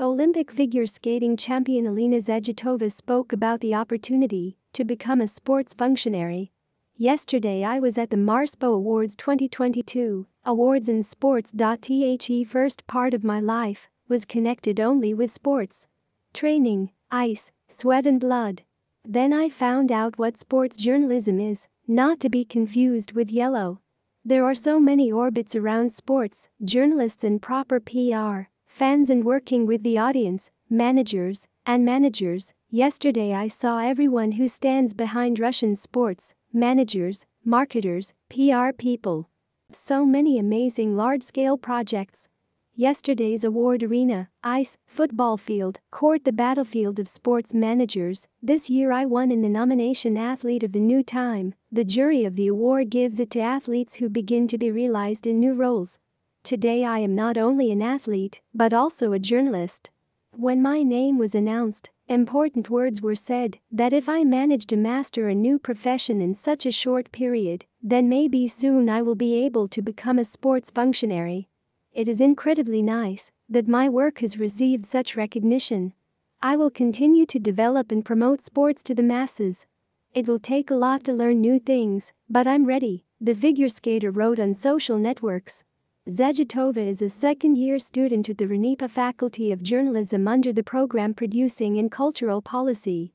Olympic figure skating champion Alina Zagitova spoke about the opportunity to become a sports functionary. Yesterday I was at the Marspo Awards 2022, awards in sports. The first part of my life was connected only with sports. Training, ice, sweat and blood. Then I found out what sports journalism is, not to be confused with yellow. There are so many orbits around sports, journalists and proper PR, fans and working with the audience, managers, and managers. Yesterday I saw everyone who stands behind Russian sports, managers, marketers, PR people. So many amazing large scale projects, Yesterday's award arena, ice, football field, court the battlefield of sports managers. This year I won in the nomination Athlete of the New Time. The jury of the award gives it to athletes who begin to be realized in new roles. Today I am not only an athlete, but also a journalist. When my name was announced, important words were said that if I manage to master a new profession in such a short period, then maybe soon I will be able to become a sports functionary. It is incredibly nice that my work has received such recognition. I will continue to develop and promote sports to the masses. It will take a lot to learn new things, but I'm ready, the figure skater wrote on social networks. Zagitova is a second year student at the RANEPA Faculty of Journalism under the program Producing and Cultural Policy.